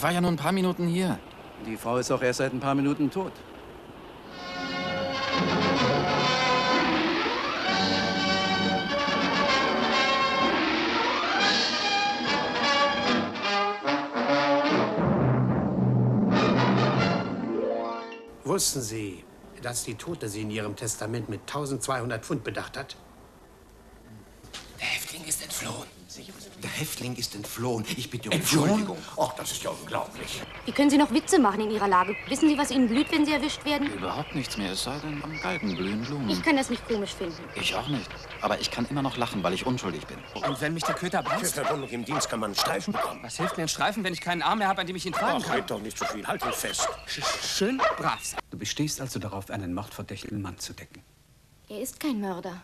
Ich war ja nur ein paar Minuten hier. Die Frau ist auch erst seit ein paar Minuten tot. Wussten Sie, dass die Tote Sie in Ihrem Testament mit 1200 Pfund bedacht hat? Der Häftling ist entflohen. Der Häftling ist entflohen. Ich bitte um? Entschuldigung. Ach, das ist ja unglaublich. Wie können Sie noch Witze machen in Ihrer Lage? Wissen Sie, was Ihnen blüht, wenn Sie erwischt werden? Überhaupt nichts mehr, es sei denn, am Galgen blühen Blumen. Ich kann das nicht komisch finden. Ich auch nicht. Aber ich kann immer noch lachen, weil ich unschuldig bin. Und wenn mich der Köter Für beißt? Verwundung im Dienst kann man einen Streifen bekommen. Was hilft mir ein Streifen, wenn ich keinen Arm mehr habe, an dem ich ihn tragen Ach, kann? red doch nicht so viel. Halt ihn fest. Schön brav sein. Du bestehst also darauf, einen mordverdächtigen Mann zu decken. Er ist kein Mörder.